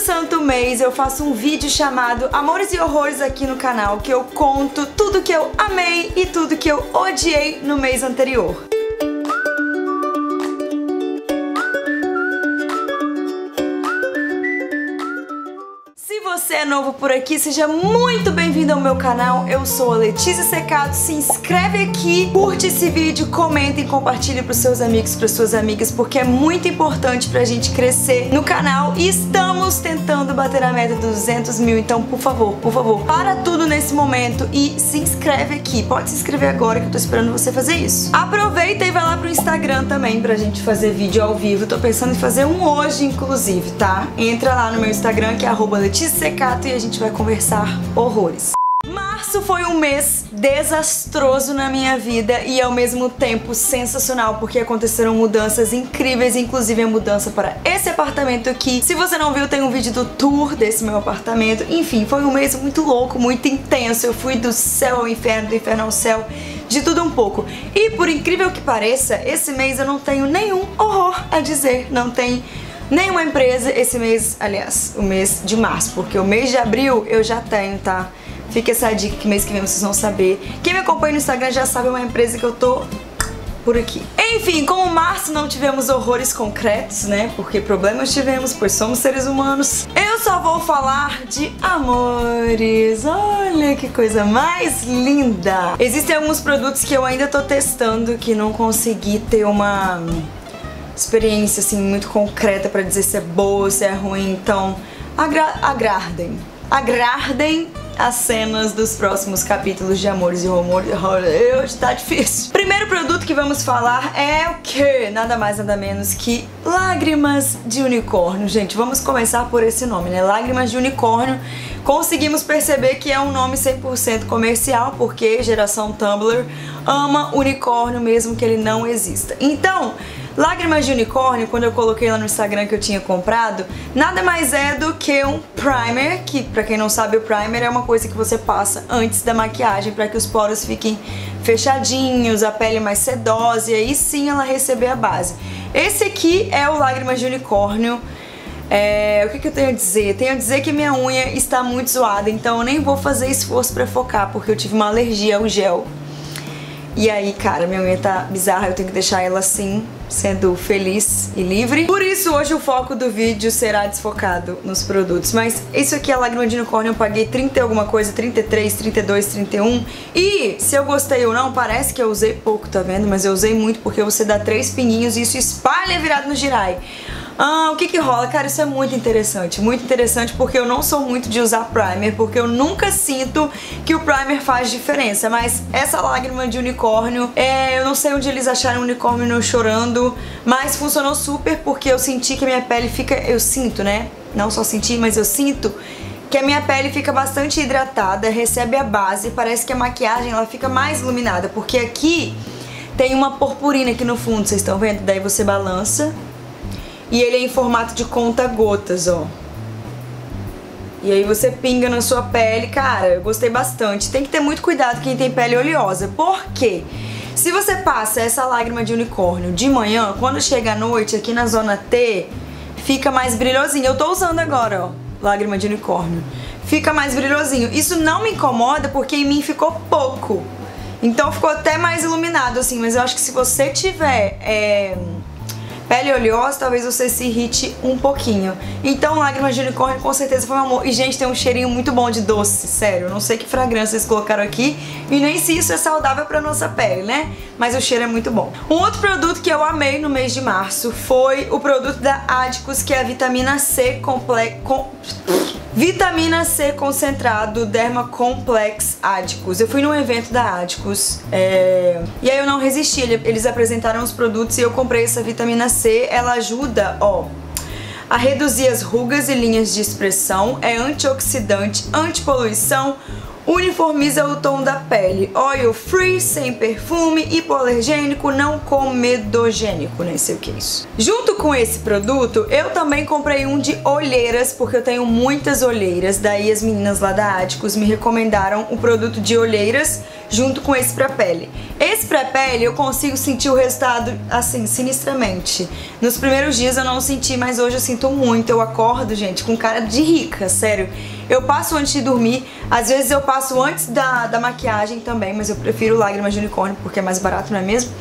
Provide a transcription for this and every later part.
santo mês eu faço um vídeo chamado Amores e Horrores aqui no canal, que eu conto tudo que eu amei e tudo que eu odiei no mês anterior. É novo por aqui, seja muito bem-vindo ao meu canal. Eu sou a Letícia Secato. Se inscreve aqui, curte esse vídeo, comenta e compartilhe para seus amigos, para suas amigas, porque é muito importante para a gente crescer no canal e estamos tentando bater a meta dos 200 mil. Então, por favor, por favor, para tudo nesse momento e se inscreve aqui. Pode se inscrever agora que eu tô esperando você fazer isso. Aproveita e vai lá pro Instagram também pra gente fazer vídeo ao vivo. Tô pensando em fazer um hoje, inclusive, tá? Entra lá no meu Instagram que é arroba Letícia Secato e a gente vai conversar horrores. Março foi um mês desastroso na minha vida e ao mesmo tempo sensacional porque aconteceram mudanças incríveis, inclusive a mudança para esse apartamento aqui. Se você não viu, tem um vídeo do tour desse meu apartamento. Enfim, foi um mês muito louco, muito intenso. Eu fui do céu ao inferno, do inferno ao céu, de tudo um pouco. E por incrível que pareça, esse mês eu não tenho nenhum horror a dizer, não tem nenhuma empresa esse mês, aliás, o mês de março, porque o mês de abril eu já tenho, tá? Fica essa dica que mês que vem vocês vão saber. Quem me acompanha no Instagram já sabe uma empresa que eu tô por aqui. Enfim, como março não tivemos horrores concretos, né? Porque problemas tivemos, pois somos seres humanos. Eu só vou falar de amores. Olha que coisa mais linda. Existem alguns produtos que eu ainda tô testando que não consegui ter uma experiência assim muito concreta para dizer se é boa, se é ruim, então agra agradem. Agradem as cenas dos próximos capítulos de Amores e Rumores. Hoje tá difícil. Primeiro produto que vamos falar é o que? Nada mais nada menos que Lágrimas de Unicórnio. Gente, vamos começar por esse nome, né? Lágrimas de Unicórnio. Conseguimos perceber que é um nome 100% comercial, porque geração Tumblr ama unicórnio mesmo que ele não exista. Então, Lágrimas de unicórnio, quando eu coloquei lá no Instagram que eu tinha comprado, nada mais é do que um primer, que pra quem não sabe o primer é uma coisa que você passa antes da maquiagem para que os poros fiquem fechadinhos, a pele mais sedosa e aí sim ela receber a base. Esse aqui é o Lágrimas de Unicórnio. É, o que, que, eu tenho a dizer? Tenho a dizer que minha unha está muito zoada, então eu nem vou fazer esforço para focar, porque eu tive uma alergia ao gel. E aí, cara, minha unha tá bizarra, eu tenho que deixar ela assim, sendo feliz e livre. Por isso hoje o foco do vídeo será desfocado nos produtos. Mas isso aqui é lágrima de unicórnio, eu paguei 30 e alguma coisa, 33, 32, 31. E se eu gostei ou não, parece que eu usei pouco, tá vendo? Mas eu usei muito porque você dá três pinguinhos e isso espalha virado no girai. Ah, o que que rola? Cara, isso é muito interessante. Muito interessante porque eu não sou muito de usar primer, porque eu nunca sinto que o primer faz diferença. Mas essa lágrima de unicórnio, é, eu não sei onde eles acharam o unicórnio chorando, mas funcionou super porque eu senti que a minha pele fica... Eu sinto, né? Não só senti, mas eu sinto que a minha pele fica bastante hidratada, recebe a base, parece que a maquiagem ela fica mais iluminada, porque aqui tem uma purpurina aqui no fundo, vocês estão vendo? Daí você balança e ele é em formato de conta-gotas, ó. E aí você pinga na sua pele, cara, eu gostei bastante. Tem que ter muito cuidado quem tem pele oleosa. Por quê? Se você passa essa lágrima de unicórnio de manhã, quando chega à noite, aqui na zona T, fica mais brilhosinho. Eu tô usando agora, ó, lágrima de unicórnio. Fica mais brilhosinho. Isso não me incomoda porque em mim ficou pouco. Então ficou até mais iluminado, assim. Mas eu acho que se você tiver... É Pele oleosa, talvez você se irrite um pouquinho. Então, lágrimas de unicórnio com certeza foi um amor. E, gente, tem um cheirinho muito bom de doce, sério. Não sei que fragrância eles colocaram aqui e nem se isso é saudável pra nossa pele, né? Mas o cheiro é muito bom. Um outro produto que eu amei no mês de março foi o produto da Adicus, que é a vitamina C complexa... Com... Vitamina C concentrado Derma Complex Adicus. Eu fui num evento da Adicus é... e aí eu não resisti. Eles apresentaram os produtos e eu comprei essa vitamina C. Ela ajuda, ó, a reduzir as rugas e linhas de expressão, é antioxidante, antipoluição, uniformiza o tom da pele, oil free, sem perfume, hipoalergênico, não comedogênico, nem sei o que é isso. Junto com esse produto, eu também comprei um de olheiras, porque eu tenho muitas olheiras, daí as meninas lá da Áticos me recomendaram o produto de olheiras junto com esse pra pele. Esse pra pele eu consigo sentir o resultado assim, sinistramente. Nos primeiros dias eu não senti, mas hoje eu sinto muito. Eu acordo, gente, com cara de rica, sério. Eu passo antes de dormir, às vezes eu passo antes da, da maquiagem também, mas eu prefiro lágrimas de unicórnio porque é mais barato, não é mesmo?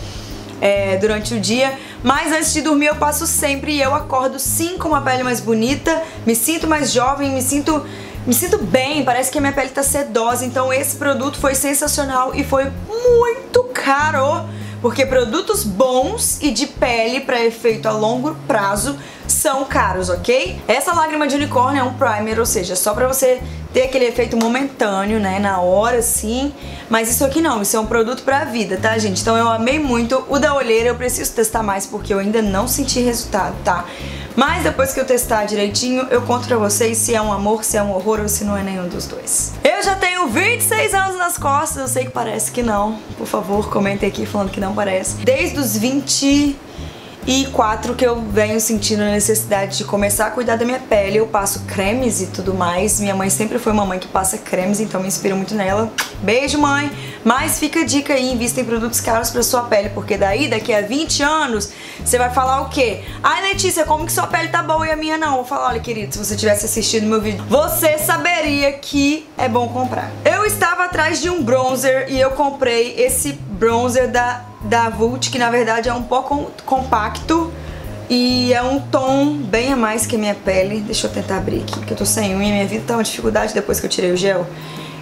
É, durante o dia, mas antes de dormir eu passo sempre e eu acordo sim com uma pele mais bonita, me sinto mais jovem, me sinto me sinto bem, parece que a minha pele tá sedosa, então esse produto foi sensacional e foi muito caro, porque produtos bons e de pele para efeito a longo prazo são caros, ok? Essa lágrima de unicórnio é um primer, ou seja, só pra você ter aquele efeito momentâneo, né, na hora, sim. Mas isso aqui não, isso é um produto pra vida, tá, gente? Então eu amei muito. O da olheira eu preciso testar mais porque eu ainda não senti resultado, tá? Mas depois que eu testar direitinho, eu conto pra vocês se é um amor, se é um horror ou se não é nenhum dos dois. Eu já tenho 26 anos nas costas, eu sei que parece que não. Por favor, comentem aqui falando que não parece. Desde os 20 e quatro, que eu venho sentindo a necessidade de começar a cuidar da minha pele. Eu passo cremes e tudo mais. Minha mãe sempre foi uma mãe que passa cremes, então me inspiro muito nela. Beijo, mãe! Mas fica a dica aí, invista em produtos caros pra sua pele, porque daí, daqui a 20 anos, você vai falar o quê? Ai, Letícia, como que sua pele tá boa e a minha não? Vou falar, olha, querido, se você tivesse assistido meu vídeo, você saberia que é bom comprar. Eu estava atrás de um bronzer e eu comprei esse bronzer da da Vult, que na verdade é um pouco compacto e é um tom bem a mais que a minha pele. Deixa eu tentar abrir aqui, porque eu tô sem unha, minha vida tá uma dificuldade depois que eu tirei o gel.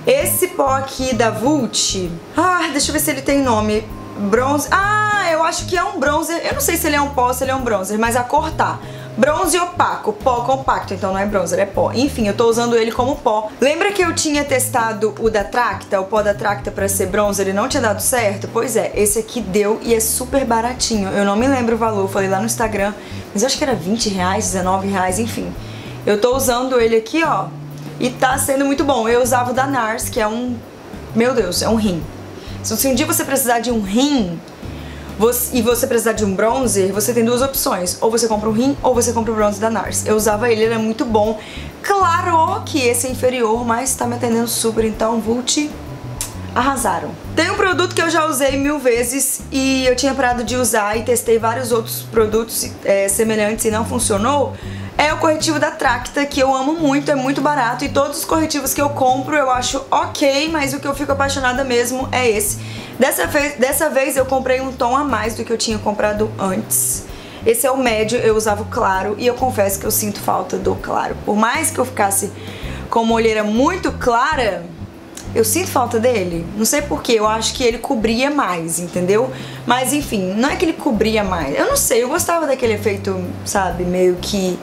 Esse pó aqui da Vult, ah, deixa eu ver se ele tem nome. Bronze, ah, eu acho que é um bronzer, eu não sei se ele é um pó se ele é um bronzer, mas a cor tá. Bronze opaco, pó compacto, então não é bronzer, é pó. Enfim, eu tô usando ele como pó. Lembra que eu tinha testado o da Tracta, o pó da Tracta pra ser bronzer, ele não tinha dado certo? Pois é, esse aqui deu e é super baratinho. Eu não me lembro o valor, falei lá no Instagram, mas acho que era 20 reais, 19 reais, enfim. Eu tô usando ele aqui, ó, e tá sendo muito bom. Eu usava o da NARS, que é um... Meu Deus, é um rim. Se um dia você precisar de um rim, você, e você precisar de um bronzer, você tem duas opções. Ou você compra o rim ou você compra o bronzer da NARS. Eu usava ele, ele é muito bom. Claro que esse é inferior, mas tá me atendendo super, então Vult arrasaram. Tem um produto que eu já usei mil vezes e eu tinha parado de usar e testei vários outros produtos é, semelhantes e não funcionou. É o corretivo da Tracta, que eu amo muito, é muito barato e todos os corretivos que eu compro eu acho ok, mas o que eu fico apaixonada mesmo é esse. Dessa vez, dessa vez eu comprei um tom a mais do que eu tinha comprado antes. Esse é o médio, eu usava o claro e eu confesso que eu sinto falta do claro. Por mais que eu ficasse com uma olheira muito clara, eu sinto falta dele. Não sei porquê, eu acho que ele cobria mais, entendeu? Mas enfim, não é que ele cobria mais. Eu não sei, eu gostava daquele efeito, sabe, meio que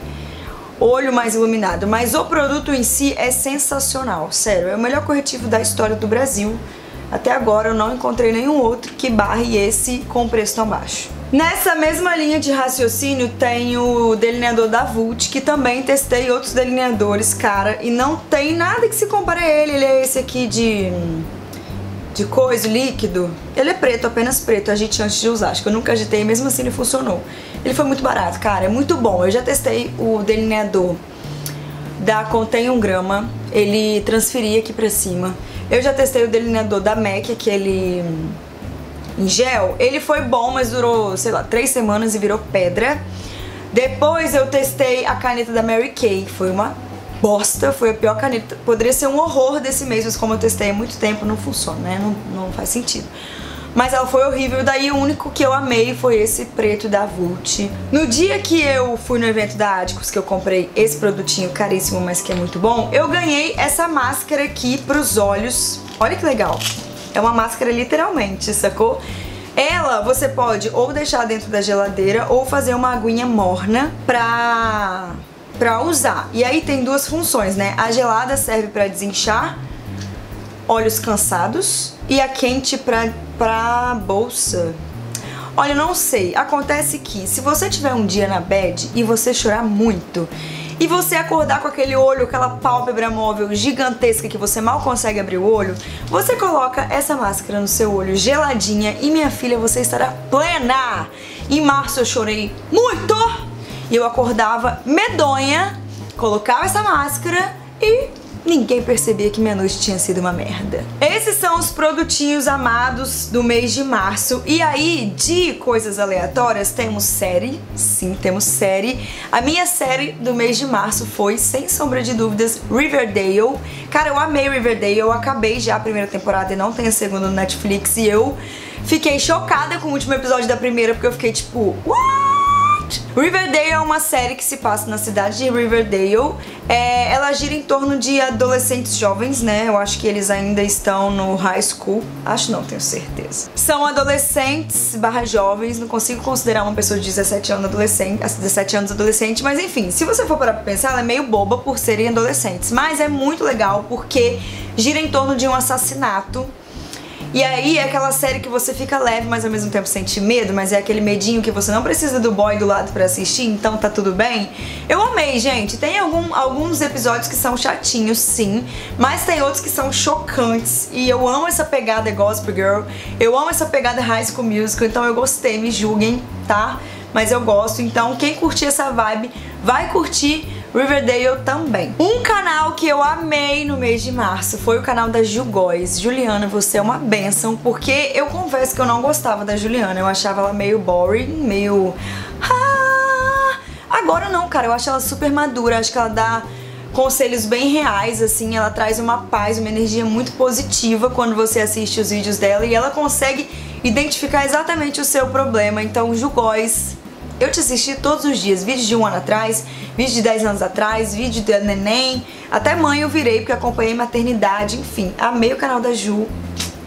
olho mais iluminado. Mas o produto em si é sensacional, sério. É o melhor corretivo da história do Brasil. Até agora eu não encontrei nenhum outro que barre esse com preço tão baixo. Nessa mesma linha de raciocínio tem o delineador da Vult, que também testei outros delineadores, cara, e não tem nada que se compare a ele. Ele é esse aqui de de coisa, líquido. Ele é preto, apenas preto, agite antes de usar. Acho que eu nunca agitei, mesmo assim ele funcionou. Ele foi muito barato, cara, é muito bom. Eu já testei o delineador da Contém 1 grama, ele transferia aqui pra cima. Eu já testei o delineador da MAC, aquele em gel. Ele foi bom, mas durou, sei lá, três semanas e virou pedra. Depois eu testei a caneta da Mary Kay, foi uma bosta, foi a pior caneta. Poderia ser um horror desse mês, mas como eu testei há muito tempo, não funciona, né? Não, não faz sentido. Mas ela foi horrível, daí o único que eu amei foi esse preto da Vult. No dia que eu fui no evento da Adicos, que eu comprei esse produtinho caríssimo, mas que é muito bom, eu ganhei essa máscara aqui pros olhos. Olha que legal. É uma máscara literalmente, sacou? Ela você pode ou deixar dentro da geladeira ou fazer uma aguinha morna pra, pra usar. E aí tem duas funções, né? A gelada serve pra desinchar olhos cansados e a quente pra, pra bolsa. Olha, não sei. Acontece que se você tiver um dia na bed e você chorar muito e você acordar com aquele olho, aquela pálpebra móvel gigantesca que você mal consegue abrir o olho, você coloca essa máscara no seu olho geladinha e minha filha, você estará plena. Em março eu chorei muito e eu acordava medonha, colocava essa máscara e ninguém percebia que minha noite tinha sido uma merda. Esses são os produtinhos amados do mês de março. E aí, de coisas aleatórias, temos série. Sim, temos série. A minha série do mês de março foi, sem sombra de dúvidas, Riverdale. Cara, eu amei Riverdale. Eu acabei já a primeira temporada e não tem a segunda no Netflix. E eu fiquei chocada com o último episódio da primeira, porque eu fiquei tipo, Riverdale é uma série que se passa na cidade de Riverdale. É, ela gira em torno de adolescentes jovens, né? Eu acho que eles ainda estão no high school. Acho não, tenho certeza. São adolescentes barra jovens. Não consigo considerar uma pessoa de 17 anos adolescente, 17 anos adolescente, mas enfim, se você for parar pra pensar, ela é meio boba por serem adolescentes. Mas é muito legal porque gira em torno de um assassinato e aí é aquela série que você fica leve, mas ao mesmo tempo sente medo, mas é aquele medinho que você não precisa do boy do lado para assistir, então tá tudo bem. Eu amei, gente. Tem algum, alguns episódios que são chatinhos, sim, mas tem outros que são chocantes. E eu amo essa pegada Gospel Girl, eu amo essa pegada High School Musical, então eu gostei, me julguem, tá? Mas eu gosto, então quem curtir essa vibe vai curtir Riverdale também. Um canal que eu amei no mês de março foi o canal da Jugóis. Juliana, você é uma benção, porque eu confesso que eu não gostava da Juliana. Eu achava ela meio boring, meio... Ah! Agora não, cara, eu acho ela super madura, acho que ela dá conselhos bem reais, assim, ela traz uma paz, uma energia muito positiva quando você assiste os vídeos dela e ela consegue identificar exatamente o seu problema. Então, Jugóis, eu te assisti todos os dias, vídeos de um ano atrás, vídeo de 10 anos atrás, vídeo de neném, até mãe eu virei porque acompanhei maternidade, enfim, amei o canal da Ju,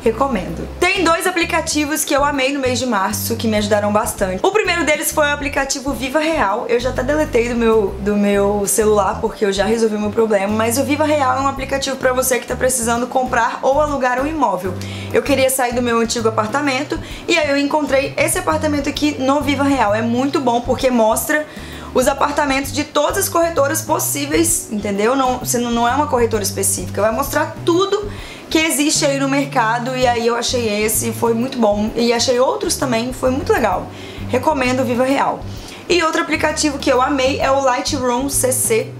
recomendo. Tem dois aplicativos que eu amei no mês de março que me ajudaram bastante. O primeiro deles foi o aplicativo Viva Real. Eu já até deletei do meu, do meu celular porque eu já resolvi o meu problema, mas o Viva Real é um aplicativo para você que tá precisando comprar ou alugar um imóvel. Eu queria sair do meu antigo apartamento e aí eu encontrei esse apartamento aqui no Viva Real. É muito bom porque mostra os apartamentos de todas as corretoras possíveis, entendeu? Não, você não é uma corretora específica, vai mostrar tudo que existe aí no mercado e aí eu achei esse, foi muito bom. E achei outros também, foi muito legal. Recomendo Viva Real. E outro aplicativo que eu amei é o Lightroom CC,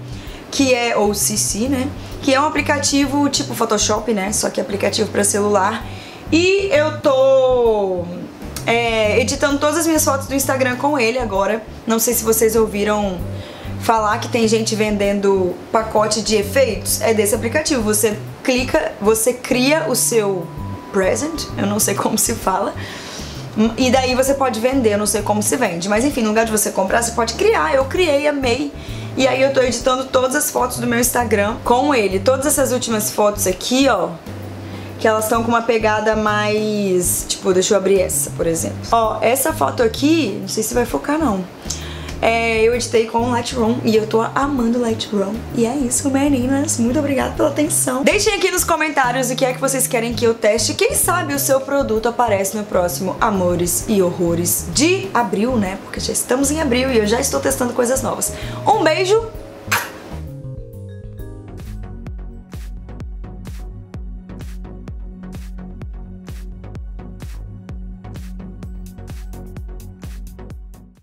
que é, ou CC, né? Que é um aplicativo tipo Photoshop, né? Só que aplicativo para celular. E eu tô é, editando todas as minhas fotos do Instagram com ele agora. Não sei se vocês ouviram falar que tem gente vendendo pacote de efeitos. É desse aplicativo. Você clica, você cria o seu present, eu não sei como se fala. E daí você pode vender, eu não sei como se vende. Mas enfim, no lugar de você comprar, você pode criar. Eu criei, amei. E aí eu tô editando todas as fotos do meu Instagram com ele. Todas essas últimas fotos aqui, ó, que elas estão com uma pegada mais... Tipo, deixa eu abrir essa, por exemplo. Ó, essa foto aqui, não sei se vai focar não. É, eu editei com o Lightroom e eu tô amando Lightroom. E é isso, meninas. Muito obrigada pela atenção. Deixem aqui nos comentários o que é que vocês querem que eu teste. Quem sabe o seu produto aparece no próximo Amores e Horrores de abril, né? Porque já estamos em abril e eu já estou testando coisas novas. Um beijo